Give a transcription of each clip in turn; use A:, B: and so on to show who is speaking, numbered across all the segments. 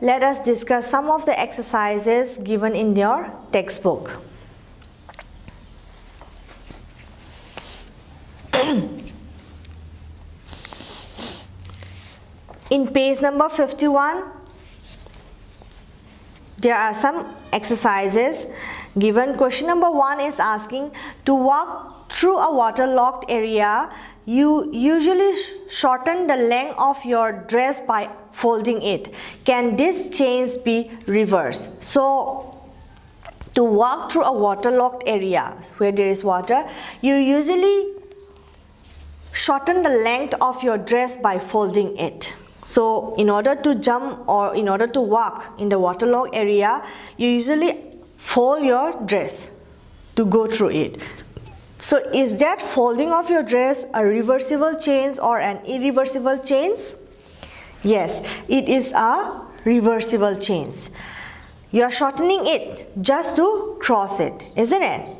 A: let us discuss some of the exercises given in your textbook. in page number 51 there are some exercises given question number one is asking to walk through a waterlogged area you usually shorten the length of your dress by folding it can this change be reversed so to walk through a waterlogged area where there is water you usually shorten the length of your dress by folding it so in order to jump or in order to walk in the waterlogged area, you usually fold your dress to go through it. So is that folding of your dress a reversible change or an irreversible change? Yes, it is a reversible change. You are shortening it just to cross it, isn't it?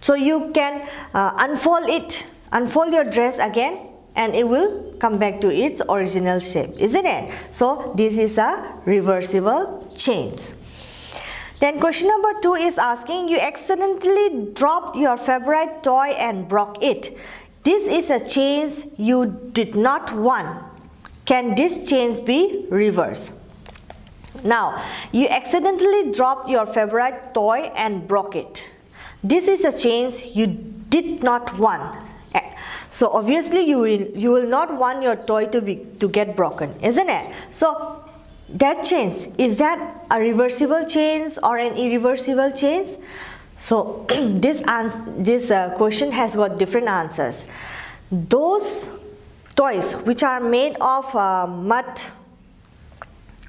A: So you can uh, unfold it, unfold your dress again and it will come back to its original shape isn't it so this is a reversible change then question number two is asking you accidentally dropped your favorite toy and broke it this is a change you did not want can this change be reversed now you accidentally dropped your favorite toy and broke it this is a change you did not want so obviously you will, you will not want your toy to, be, to get broken, isn't it? So that change, is that a reversible change or an irreversible change? So this, ans this uh, question has got different answers. Those toys which are made of uh, mud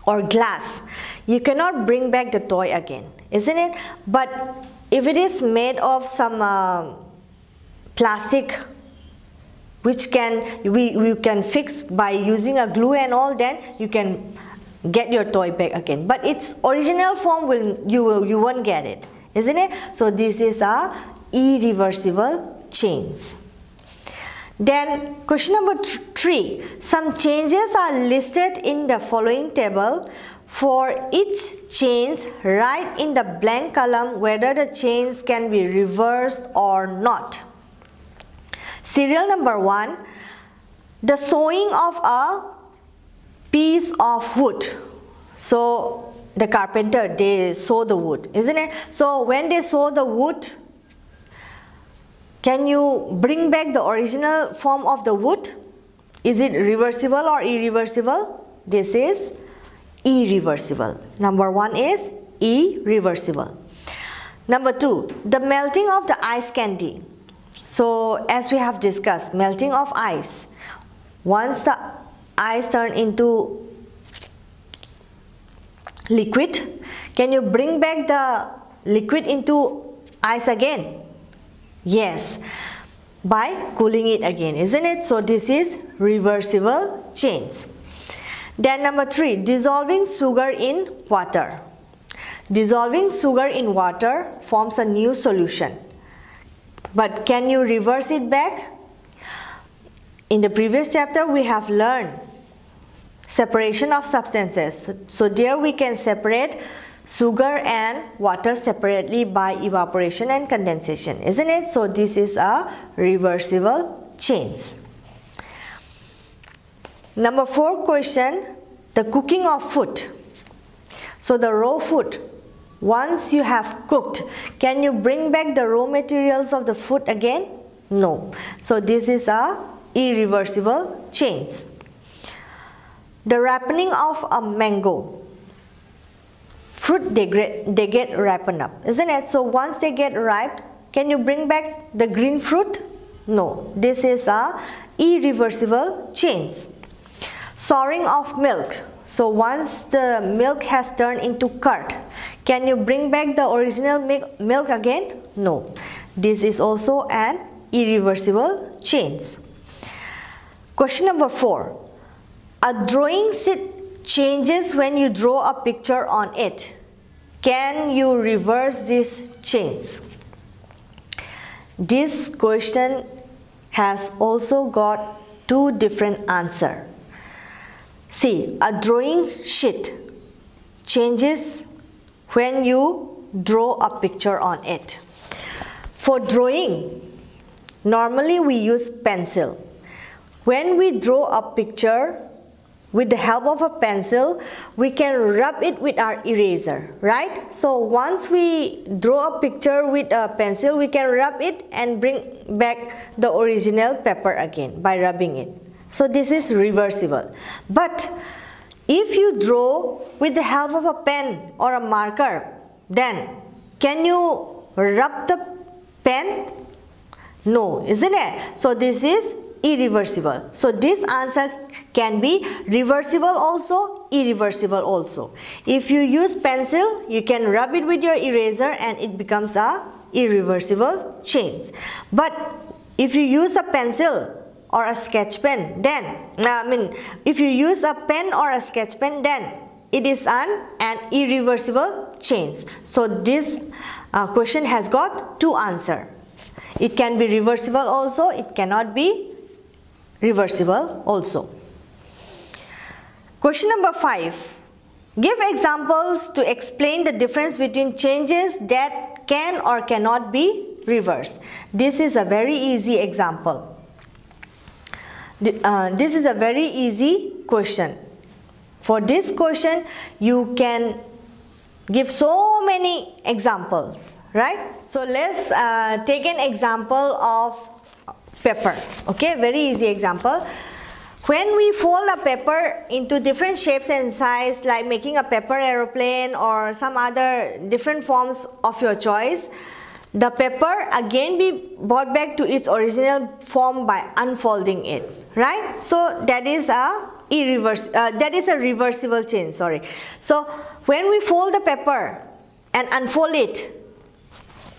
A: or glass, you cannot bring back the toy again, isn't it? But if it is made of some uh, plastic which can we, we can fix by using a glue and all then you can get your toy back again. But its original form will you will you won't get it isn't it? So this is a irreversible change then question number three some changes are listed in the following table for each change write in the blank column whether the change can be reversed or not Serial number one, the sewing of a piece of wood. So the carpenter, they sew the wood, isn't it? So when they sew the wood, can you bring back the original form of the wood? Is it reversible or irreversible? This is irreversible. Number one is irreversible. Number two, the melting of the ice candy. So as we have discussed, melting of ice. Once the ice turn into liquid, can you bring back the liquid into ice again? Yes, by cooling it again, isn't it? So this is reversible change. Then number three, dissolving sugar in water. Dissolving sugar in water forms a new solution. But can you reverse it back? In the previous chapter, we have learned separation of substances. So, so there we can separate sugar and water separately by evaporation and condensation, isn't it? So this is a reversible change. Number four question, the cooking of food. So the raw food once you have cooked, can you bring back the raw materials of the food again? No. So this is a irreversible change. The ripening of a mango. Fruit they get, they get ripened up, isn't it? So once they get ripe, can you bring back the green fruit? No. This is a irreversible change. Souring of milk. So once the milk has turned into curd, can you bring back the original milk again? No. This is also an irreversible change. Question number 4. A drawing sheet changes when you draw a picture on it. Can you reverse this change? This question has also got two different answers. See, a drawing sheet changes when you draw a picture on it. For drawing, normally we use pencil. When we draw a picture with the help of a pencil, we can rub it with our eraser, right? So once we draw a picture with a pencil, we can rub it and bring back the original paper again by rubbing it. So this is reversible. But if you draw with the help of a pen or a marker, then can you rub the pen? No, isn't it? So this is irreversible. So this answer can be reversible also, irreversible also. If you use pencil, you can rub it with your eraser and it becomes a irreversible change. But if you use a pencil or a sketch pen, then, I mean, if you use a pen or a sketch pen, then it is an, an irreversible change. So this uh, question has got two answers. It can be reversible also, it cannot be reversible also. Question number 5. Give examples to explain the difference between changes that can or cannot be reversed. This is a very easy example. Uh, this is a very easy question. For this question, you can give so many examples, right? So let's uh, take an example of pepper. Okay very easy example. When we fold a pepper into different shapes and size like making a pepper aeroplane or some other different forms of your choice the pepper again be brought back to its original form by unfolding it right? So that is a irreverse uh, that is a reversible change sorry. So when we fold the pepper and unfold it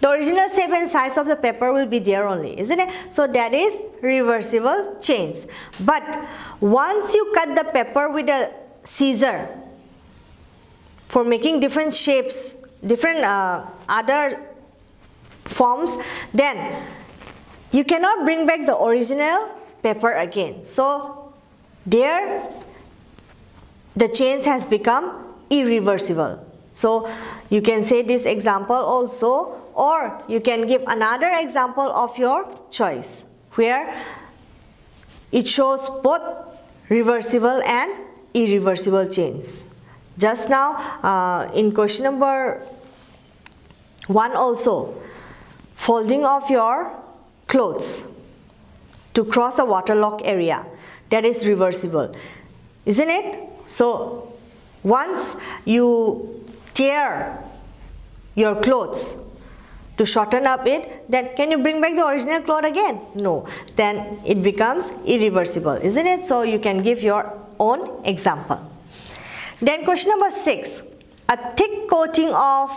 A: the original shape and size of the paper will be there only, isn't it? So that is reversible change. But once you cut the paper with a scissor for making different shapes, different uh, other forms, then you cannot bring back the original paper again. So there the change has become irreversible. So you can say this example also or you can give another example of your choice where it shows both reversible and irreversible change. Just now uh, in question number 1 also folding of your clothes to cross a waterlogged area that is reversible isn't it so once you tear your clothes to shorten up it then can you bring back the original cloth again? No. Then it becomes irreversible isn't it? So you can give your own example. Then question number six. A thick coating of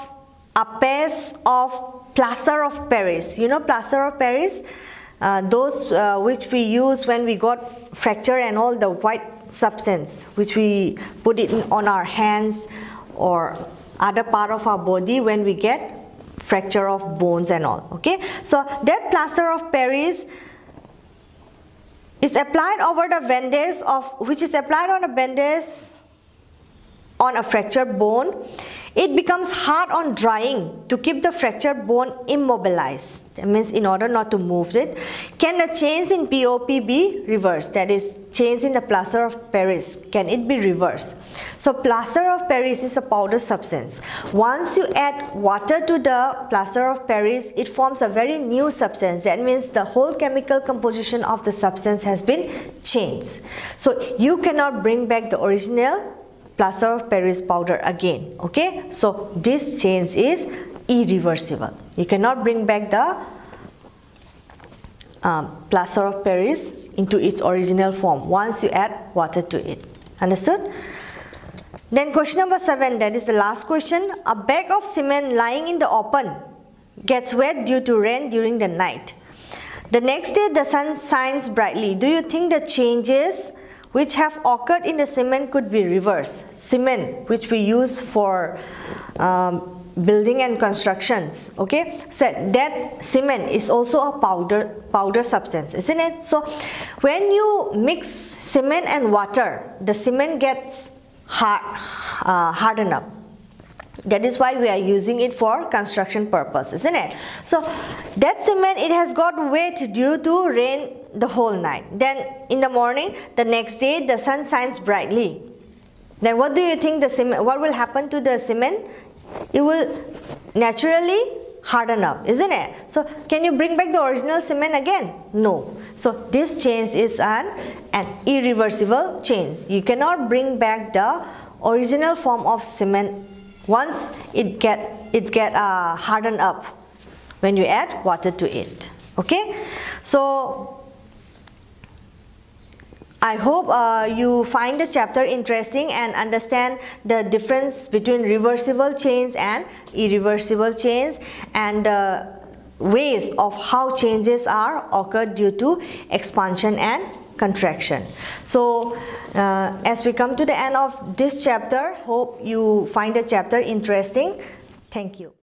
A: a paste of plaster of paris. You know plaster of paris? Uh, those uh, which we use when we got fracture and all the white substance which we put it on our hands or other part of our body when we get fracture of bones and all okay? So that plaster of paris is applied over the bandage of which is applied on a bandage on a fractured bone it becomes hard on drying to keep the fractured bone immobilized. That means in order not to move it. Can the change in POP be reversed? That is change in the plaster of Paris. Can it be reversed? So plaster of Paris is a powder substance. Once you add water to the plaster of Paris, it forms a very new substance. That means the whole chemical composition of the substance has been changed. So you cannot bring back the original plaster of Paris powder again okay? So this change is irreversible. You cannot bring back the um, plaster of Paris into its original form. Once you add water to it. Understood? Then question number 7 that is the last question. A bag of cement lying in the open gets wet due to rain during the night. The next day the sun shines brightly. Do you think the changes which have occurred in the cement could be reversed. Cement which we use for um, building and constructions okay? So that cement is also a powder powder substance isn't it? So when you mix cement and water the cement gets hard uh, hardened up that is why we are using it for construction purpose isn't it? So that cement it has got wet due to rain the whole night. Then in the morning the next day the sun shines brightly. Then what do you think the cement what will happen to the cement? It will naturally harden up isn't it? So can you bring back the original cement again? No. So this change is an an irreversible change. You cannot bring back the original form of cement once it get it get uh, hardened up when you add water to it okay? So I hope uh, you find the chapter interesting and understand the difference between reversible chains and irreversible chains and uh, ways of how changes are occurred due to expansion and contraction. So uh, as we come to the end of this chapter, hope you find the chapter interesting. Thank you.